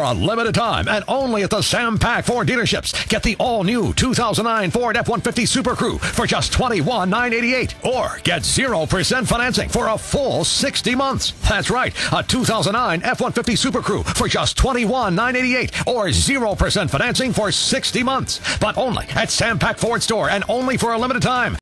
For a limited time and only at the Sam Pack Ford dealerships. Get the all-new 2009 Ford F-150 Super Crew for just $21,988 or get 0% financing for a full 60 months. That's right, a 2009 F-150 Super Crew for just $21,988 or 0% financing for 60 months. But only at Sam Pack Ford store and only for a limited time.